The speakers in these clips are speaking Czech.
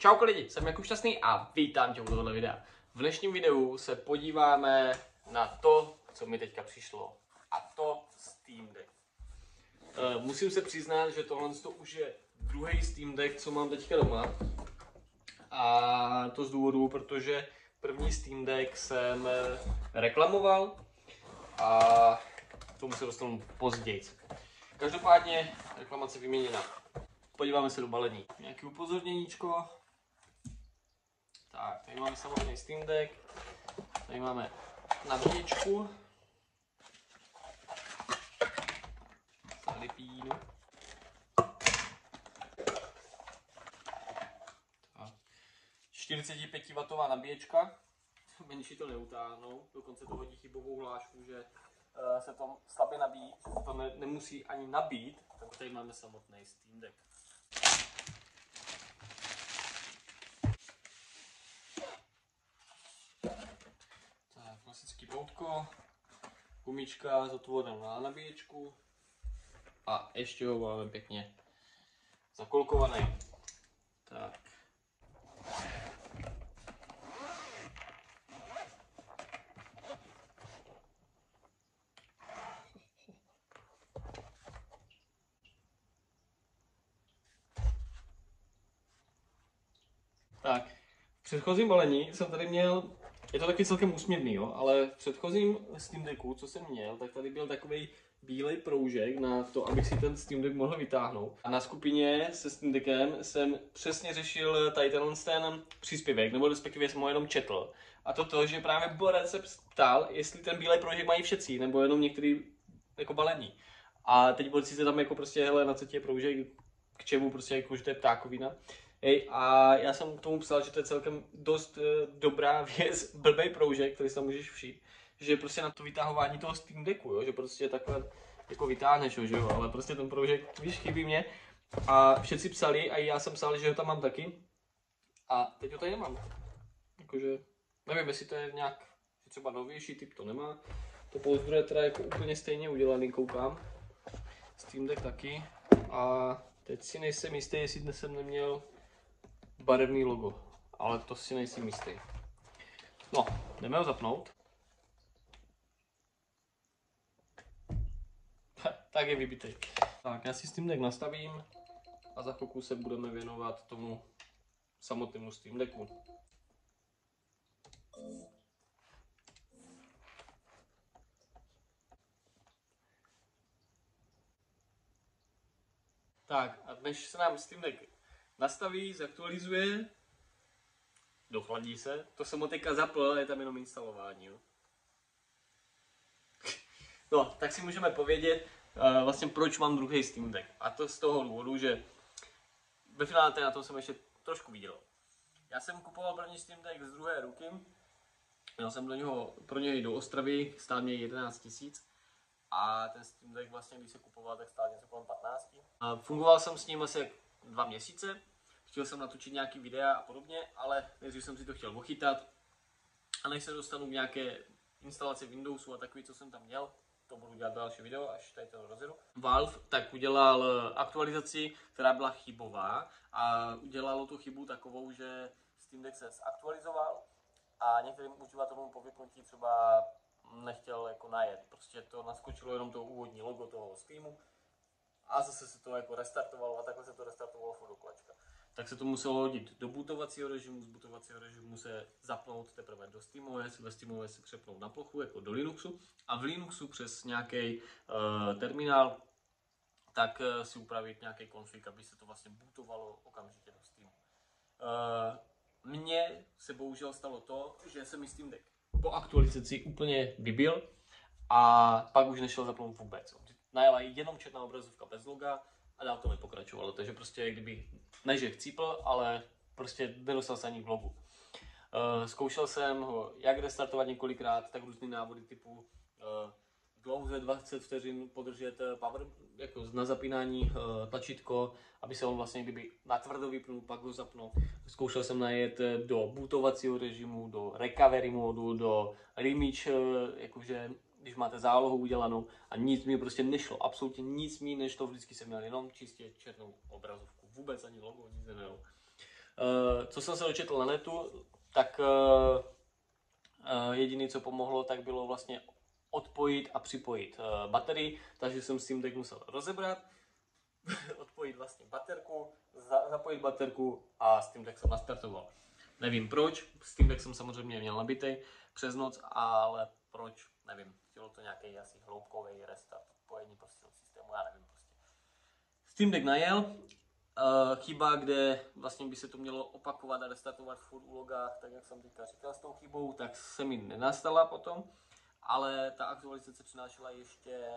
Čau lidi, jsem Jakub Šťastný a vítám tě u tohoto videa. V dnešním videu se podíváme na to, co mi teďka přišlo. A to Steam Deck. Uh, musím se přiznat, že tohle to už je druhý Steam Deck, co mám teďka doma. A to z důvodu, protože první Steam Deck jsem eh, reklamoval a k tomu se dostanu později. Každopádně reklamace vyměněna. Podíváme se do balení. Nějaký upozorněníčko. Tak, tady máme samotný Steam Deck. Tady máme nabíječku. Lipínu. 45W nabíječka. Menší to neutáhnou, dokonce to hodí chybovou hlášku, že uh, se to slabě nabíjí, to ne, nemusí ani nabít, tak tady máme samotný Steam Deck. Poutko, gumička s otvorem na nabíječku a ještě ho máme pěkně zakolkovaný. Tak. Tak, v předchozím balení jsem tady měl, je to taky celkem úsměvný, jo, ale v předchozím Steam Decku, co jsem měl, tak tady byl takový bílej proužek na to, abych si ten Steam Deck mohl vytáhnout. A na skupině se Steam Deckem jsem přesně řešil tady ten, ten příspěvek, nebo respektive jsem ho jenom četl. A to to, že právě Borec se ptal, jestli ten bílej proužek mají všetci, nebo jenom některý jako balení. A teď borci se tam jako prostě, hele, na co je proužek, k čemu prostě, jako, že to je ptákovina. Hej, a já jsem k tomu psal, že to je celkem dost uh, dobrá věc, blbej proužek, který se můžeš všít, že prostě na to vytahování toho Steam Decku, jo, že prostě takhle jako vytáhneš, jo, že jo, ale prostě ten proužek, víš, chybí mě. A všetci psali, a já jsem psal, že ho tam mám taky. A teď ho tady nemám. Jakože, nevím, jestli to je nějak, třeba novější typ to nemá. To pouzdro je teda jako úplně stejně udělaný, koukám. Steam Deck taky. A teď si nejsem jistý, jestli dnes jsem neměl barevný logo, ale to si nejsem jistý. No, jdeme ho zapnout. tak je vybitej. Tak, já si Steam Deck nastavím a za chvilku se budeme věnovat tomu samotnému Steam Decku. Tak a než se nám Steam Deck nastaví, zaktualizuje, dochladí se, to jsem ho teďka zapl, je tam jenom instalování. Jo. No, tak si můžeme povědět, uh, vlastně proč mám druhý Steam Deck. A to z toho důvodu, že ve finále na to jsem ještě trošku viděl. Já jsem kupoval první Steam Deck z druhé ruky, měl jsem do něho, pro něj do Ostravy, stál mě 11 tisíc. A ten Steam Deck vlastně, když se kupoval, tak stál něco kolem 15. A fungoval jsem s ním asi dva měsíce. Chtěl jsem natočit nějaký videa a podobně, ale nejdřív jsem si to chtěl ochytat. A než se dostanu k nějaké instalaci Windowsu a takový, co jsem tam měl, to budu dělat další video, až tady to rozjedu. Valve tak udělal aktualizaci, která byla chybová a udělalo tu chybu takovou, že Steam Deck se zaktualizoval a některým uživatelům po vypnutí třeba nechtěl jako najet. Prostě to naskočilo jenom to úvodní logo toho Steamu a zase se to jako restartovalo a takhle se to restartovalo furt do kolečka. Tak se to muselo hodit do bootovacího režimu, z bootovacího režimu se zapnout teprve do SteamOS, ve SteamOS se přepnout na plochu jako do Linuxu a v Linuxu přes nějaký uh, terminál tak uh, si upravit nějaký konfig, aby se to vlastně bootovalo okamžitě do Steamu. Uh, mně se bohužel stalo to, že se mi Steam Deck po aktualizaci úplně vybil a pak už nešel zapnout vůbec najela jenom četná obrazovka bez loga a dál to nepokračovalo. Takže prostě kdyby, ne že chcípl, ale prostě nedostal se ani k logu. Uh, zkoušel jsem ho jak restartovat několikrát, tak různý návody typu uh, dlouze 20 vteřin podržet eh, power, jako na zapínání tlačítko, aby se on vlastně kdyby natvrdo vypnul, pak ho zapnul. Zkoušel jsem najet do bootovacího režimu, do recovery modu, do uh, jakože když máte zálohu udělanou a nic mi prostě nešlo, absolutně nic mi nešlo, vždycky jsem měl jenom čistě černou obrazovku, vůbec ani logo, nic neměl. Uh, co jsem se dočetl na netu, tak uh, uh, jediné, co pomohlo, tak bylo vlastně odpojit a připojit uh, baterii, takže jsem s tím Deck musel rozebrat, odpojit vlastně baterku, za, zapojit baterku a s tím Deck jsem nastartoval. Nevím proč, s tím Deck jsem samozřejmě měl nabitý přes noc, ale proč, nevím. Chtělo to nějaký asi hloubkový restart, odpojení prostě systému, já nevím prostě. Steam Deck najel, uh, chyba, kde vlastně by se to mělo opakovat a restartovat u logách, tak jak jsem teďka říkal s tou chybou, tak se mi nenastala potom, ale ta aktualizace přinášela ještě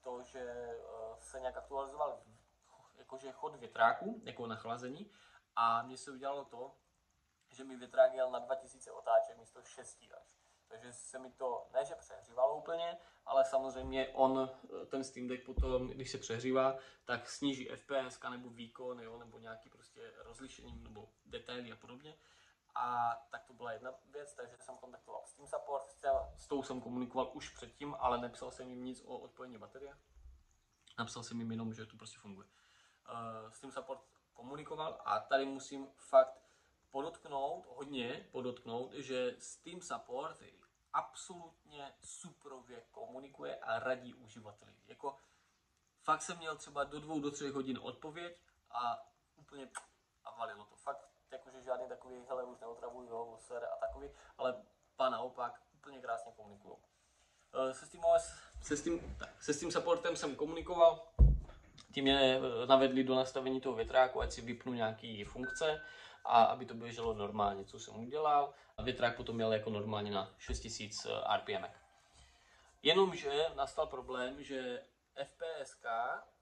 to, že uh, se nějak aktualizoval jakože chod větráku, jako nachlazení a mně se udělalo to, že mi větrák jel na 2000 otáček místo 6 až. Takže se mi to, ne že přehřívalo úplně, ale samozřejmě on, ten Steam Deck potom, když se přehřívá, tak sníží FPS nebo výkon, jo, nebo nějaký prostě rozlišení nebo detaily a podobně. A tak to byla jedna věc, takže jsem kontaktoval Steam Support, s tou jsem komunikoval už předtím, ale nepsal jsem jim nic o odpojení baterie. Napsal jsem jim jenom, že to prostě funguje. Uh, Steam Support komunikoval a tady musím fakt podotknout, hodně podotknout, že Steam Support absolutně suprově komunikuje a radí uživateli. Jako fakt jsem měl třeba do dvou, do třech hodin odpověď a úplně a valilo to. Fakt jakože žádný takový, hele už neotravuj, jo, ser a takový, ale pa naopak úplně krásně komunikují. Eh, se Steam OS, se Steam, tak, se Steam supportem jsem komunikoval, tím mě eh, navedli do nastavení toho větráku, ať si vypnu nějaké funkce a aby to běželo normálně, co jsem udělal. A větrák potom měl jako normálně na 6000 eh, RPM. Jenomže nastal problém, že FPSK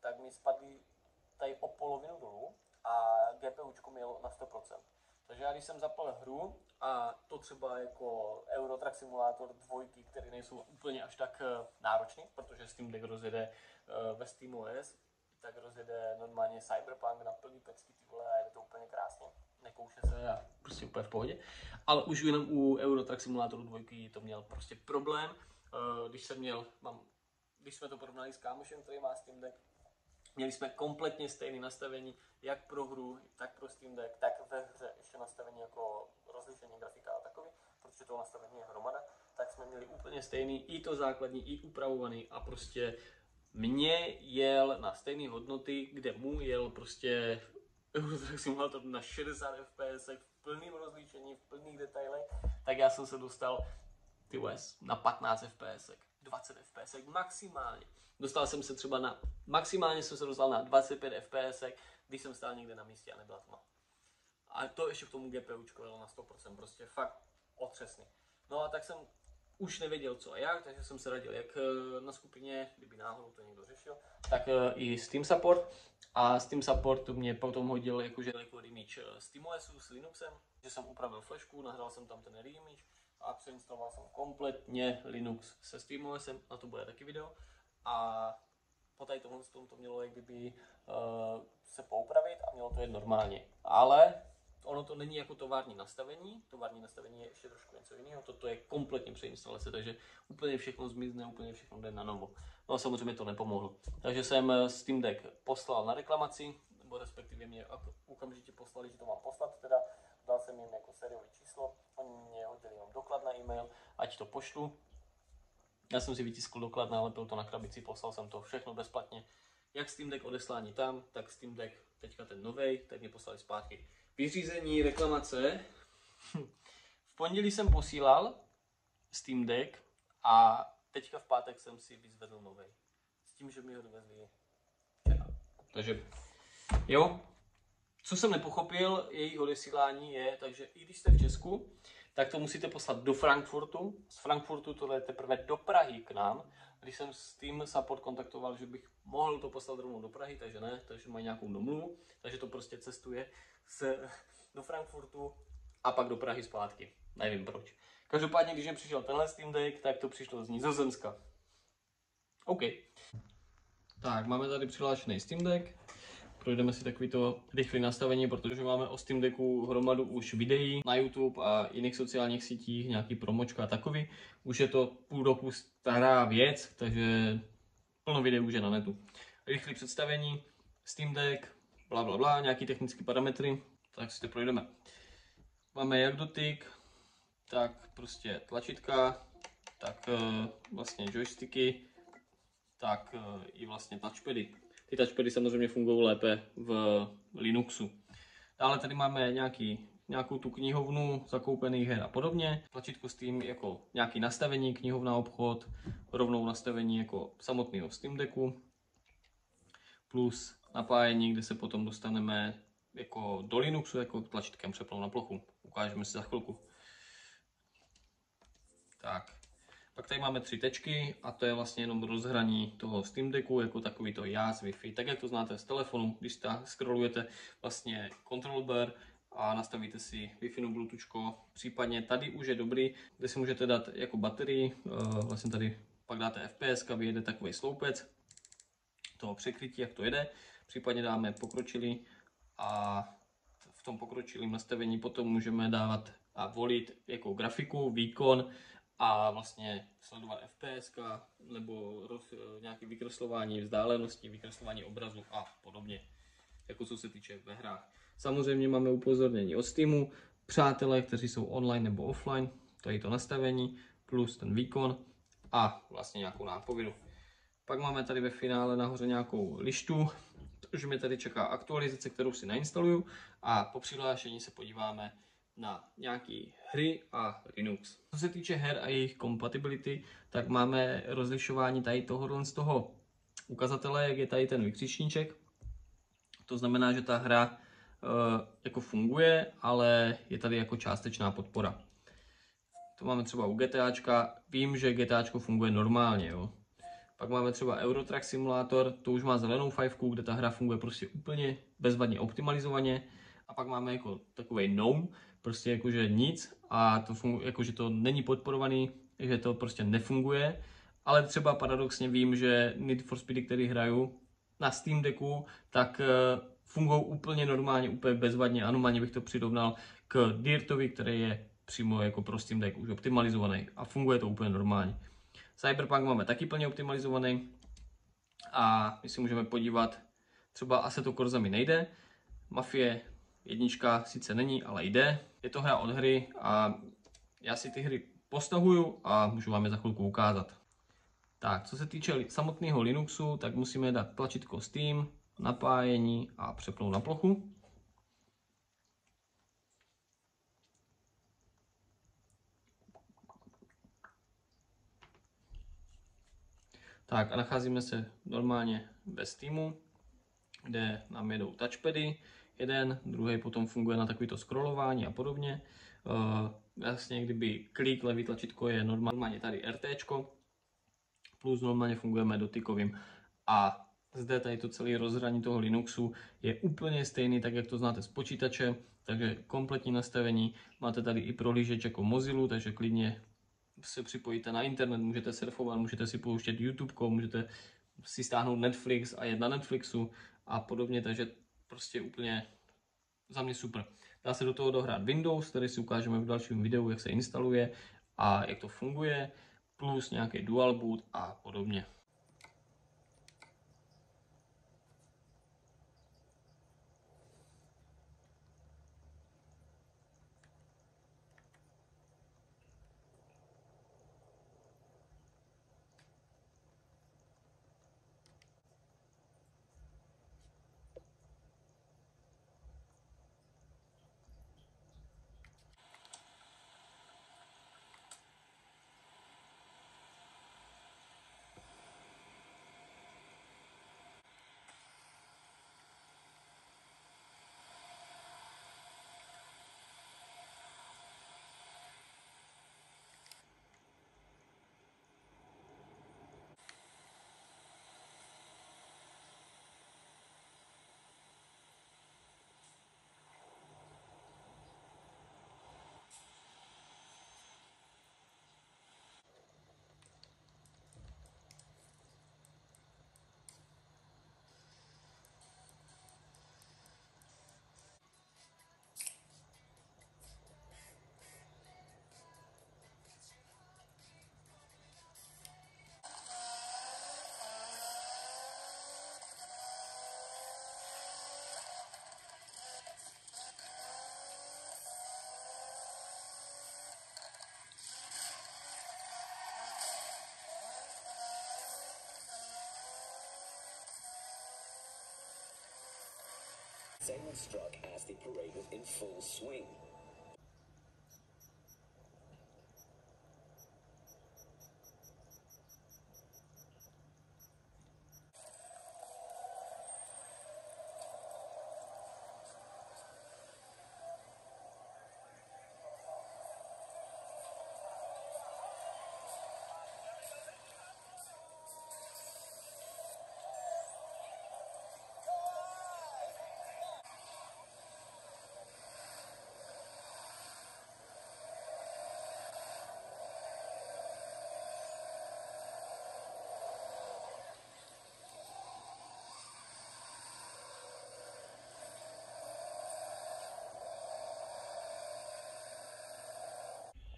tak mi spadly tady o polovinu dolů a GPUčko mělo na 100%. Takže já když jsem zapal hru a to třeba jako Eurotrack Simulator dvojky, které nejsou úplně až tak eh, náročné, protože Steam Deck rozjede eh, ve SteamOS, tak rozjede normálně Cyberpunk na plný pecky, ty vole, a je to úplně krásně nekouše se a prostě úplně v pohodě. Ale už jenom u Euro Truck Simulatoru 2 to měl prostě problém. Eh, když jsem měl, mám, když jsme to porovnali s kámošem, který má Steam Deck, měli jsme kompletně stejné nastavení, jak pro hru, tak pro Steam Deck, tak ve hře ještě nastavení jako rozlišení grafika a takový, protože to nastavení je hromada, tak jsme měli úplně stejný, i to základní, i upravovaný a prostě mě jel na stejné hodnoty, kde mu jel prostě Eurotrack Simulator na 60 fps v plném rozlíčení, v plných detailech, tak já jsem se dostal ty US, na 15 fps, 20 fps maximálně. Dostal jsem se třeba na, maximálně jsem se dostal na 25 fps, když jsem stál někde na místě a nebyla tma. A to ještě k tomu GPUčko jelo na 100%, prostě fakt otřesný. No a tak jsem už nevěděl co a jak, takže jsem se radil jak eh, na skupině, kdyby náhodou to někdo řešil, tak eh, i Steam Support. A Steam Support mě potom hodil jakože jako remíč eh, SteamOSu s Linuxem, že jsem upravil flashku, nahrál jsem tam ten remíč a přeinstaloval jsem kompletně Linux se SteamOSem, na to bude taky video. A po tady tohle to mělo jak kdyby uh, se poupravit a mělo to jít normálně. Ale ono to není jako tovární nastavení, tovární nastavení je ještě trošku něco jiného, toto je kompletně přeinstalace, takže úplně všechno zmizne, úplně všechno jde na novo. No a samozřejmě to nepomohlo. Takže jsem eh, Steam Deck poslal na reklamaci, nebo respektive mě okamžitě poslali, že to mám poslat, teda dal jsem jim jako sériové číslo, oni mě hodili jenom doklad na e-mail, ať to pošlu. Já jsem si vytiskl doklad, nalepil to na krabici, poslal jsem to všechno bezplatně. Jak Steam Deck odeslání tam, tak Steam Deck teďka ten novej, tak mě poslali zpátky. Vyřízení reklamace. V pondělí jsem posílal Steam Deck a teďka v pátek jsem si vyzvedl nový. S tím, že mi ho dovezli včera. Takže jo, co jsem nepochopil, její odesílání je, takže i když jste v Česku, tak to musíte poslat do Frankfurtu. Z Frankfurtu to teprve do Prahy k nám. Když jsem s tým support kontaktoval, že bych mohl to poslat rovnou do Prahy, takže ne, takže mají nějakou domluvu, takže to prostě cestuje se do Frankfurtu a pak do Prahy zpátky. Nevím proč. Každopádně, když mi přišel tenhle Steam Deck, tak to přišlo z Nizozemska. OK. Tak, máme tady přihlášený Steam Deck. Projdeme si takovýto rychlé nastavení, protože máme o Steam Decku hromadu už videí na YouTube a jiných sociálních sítích, nějaký promočka a takový. Už je to půl roku stará věc, takže plno videí už je na netu. Rychlé představení, Steam Deck, bla bla bla, nějaký technické parametry, tak si to projdeme. Máme jak dotyk, tak prostě tlačítka, tak eh, vlastně joysticky, tak eh, i vlastně touchpady. Ty touchpady samozřejmě fungují lépe v Linuxu. Dále tady máme nějaký, nějakou tu knihovnu zakoupených her a podobně. Tlačítko Steam jako nějaký nastavení, knihovna obchod, rovnou nastavení jako samotného Steam Decku, plus napájení, kde se potom dostaneme jako do Linuxu, jako tlačítkem přepnout na plochu. Ukážeme si za chvilku. Tak, pak tady máme tři tečky a to je vlastně jenom rozhraní toho Steam Decku, jako takový to jazz Wi-Fi, tak jak to znáte z telefonu, když ta scrollujete vlastně control bar a nastavíte si Wi-Fi no Bluetooth, případně tady už je dobrý, kde si můžete dát jako baterii, eh, vlastně tady pak dáte FPS, vyjede takový sloupec toho překrytí, jak to jede, případně dáme pokročilý a v tom pokročilém nastavení potom můžeme dávat a volit jako grafiku, výkon a vlastně sledovat FPS nebo roz, nějaké vykreslování vzdálenosti, vykreslování obrazu a podobně, jako co se týče ve hrách. Samozřejmě máme upozornění od Steamu, přátelé, kteří jsou online nebo offline, tady to nastavení, plus ten výkon a vlastně nějakou nápovědu. Pak máme tady ve finále nahoře nějakou lištu, protože mi tady čeká aktualizace, kterou si nainstaluju a po přihlášení se podíváme na nějaké hry a Linux. Co se týče her a jejich kompatibility, tak máme rozlišování tady tohohle z toho ukazatele, jak je tady ten vykřičníček. To znamená, že ta hra e, jako funguje, ale je tady jako částečná podpora. To máme třeba u GTAčka. Vím, že GTAčko funguje normálně, jo. Pak máme třeba Eurotrack Simulator, to už má zelenou fajfku, kde ta hra funguje prostě úplně bezvadně optimalizovaně. A pak máme jako takový gnome, prostě jakože nic a to funguje, jakože to není podporovaný, že to prostě nefunguje. Ale třeba paradoxně vím, že Need for Speedy, který hraju na Steam Decku, tak uh, fungují úplně normálně, úplně bezvadně. Ano, bych to přirovnal k Dirtovi, který je přímo jako pro Steam Deck už optimalizovaný a funguje to úplně normálně. Cyberpunk máme taky plně optimalizovaný a my si můžeme podívat, třeba Assetto Corsa mi nejde, Mafie jednička sice není, ale jde. Je to hra od hry a já si ty hry postahuju a můžu vám je za chvilku ukázat. Tak, co se týče samotného Linuxu, tak musíme dát tlačítko Steam, napájení a přepnout na plochu. Tak a nacházíme se normálně ve Steamu, kde nám jedou touchpady, jeden, druhý potom funguje na takovýto scrollování a podobně. Vlastně kdyby klik levý tlačítko je normálně tady RT, plus normálně fungujeme dotykovým. A zde tady to celé rozhraní toho Linuxu je úplně stejný, tak jak to znáte z počítače, takže kompletní nastavení. Máte tady i prohlížeč jako Mozilla, takže klidně se připojíte na internet, můžete surfovat, můžete si pouštět YouTube, můžete si stáhnout Netflix a jet na Netflixu a podobně, takže prostě úplně za mě super. Dá se do toho dohrát Windows, který si ukážeme v dalším videu, jak se instaluje a jak to funguje, plus nějaký dual boot a podobně. Segment struck as the parade was in full swing.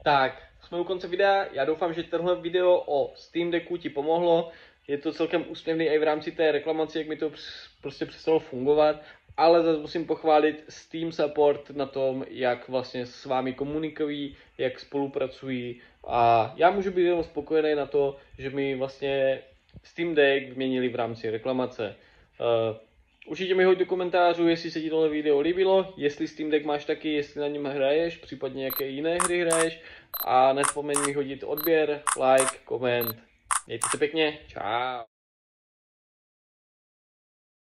Tak, jsme u konce videa. Já doufám, že tohle video o Steam Decku ti pomohlo. Je to celkem úsměvný i v rámci té reklamace, jak mi to prostě přestalo fungovat. Ale zase musím pochválit Steam Support na tom, jak vlastně s vámi komunikují, jak spolupracují. A já můžu být jenom spokojený na to, že mi vlastně Steam Deck vyměnili v rámci reklamace. Uh, Určitě mi hoď do komentářů, jestli se ti tohle video líbilo, jestli Steam Deck máš taky, jestli na něm hraješ, případně jaké jiné hry hraješ a nespomeň mi hodit odběr, like, koment. Mějte se pěkně, čau.